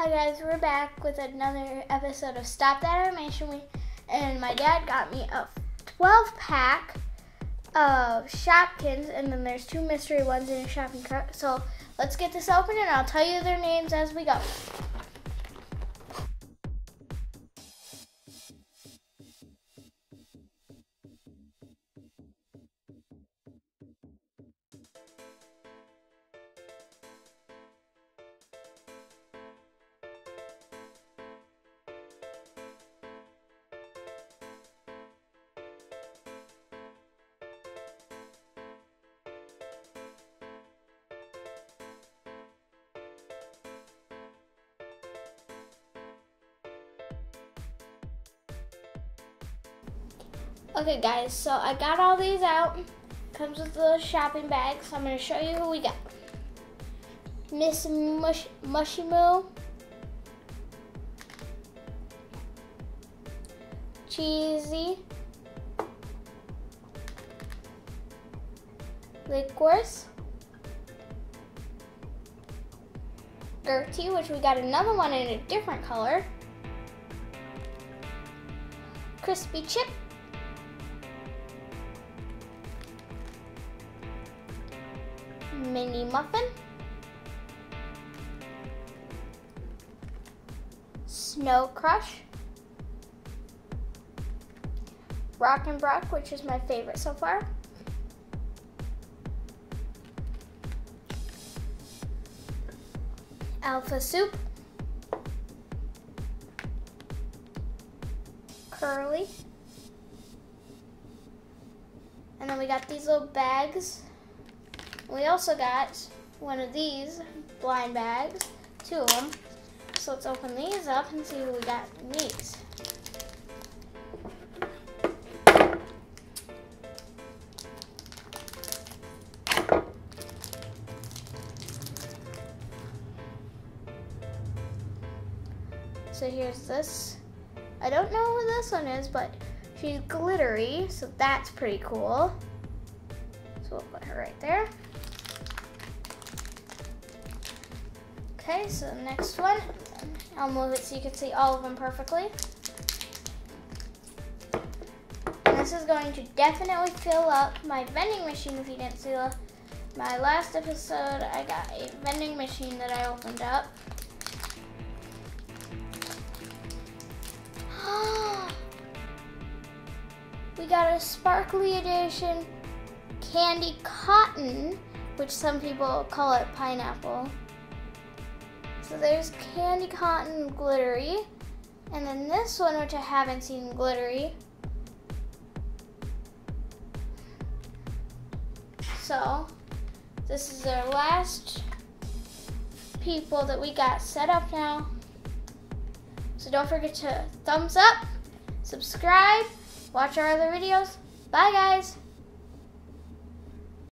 Hi guys, we're back with another episode of Stop That Animation Week, and my dad got me a 12 pack of Shopkins, and then there's two mystery ones in a shopping cart. So let's get this open, and I'll tell you their names as we go. Okay, guys, so I got all these out. Comes with a little shopping bag, so I'm going to show you who we got. Miss Mush Mushy Moo. Cheesy. Liquors. Gertie, which we got another one in a different color. Crispy Chip. Mini muffin, Snow Crush, Rockin' Broc, which is my favorite so far. Alpha Soup, Curly, and then we got these little bags we also got one of these blind bags, two of them. So let's open these up and see what we got in these. So here's this. I don't know who this one is, but she's glittery, so that's pretty cool. So we'll put her right there. Okay, so the next one, I'll move it so you can see all of them perfectly. And this is going to definitely fill up my vending machine if you didn't see the, my last episode, I got a vending machine that I opened up. we got a sparkly edition candy cotton, which some people call it pineapple. So there's Candy Cotton Glittery. And then this one, which I haven't seen glittery. So, this is our last people that we got set up now. So don't forget to thumbs up, subscribe, watch our other videos. Bye guys.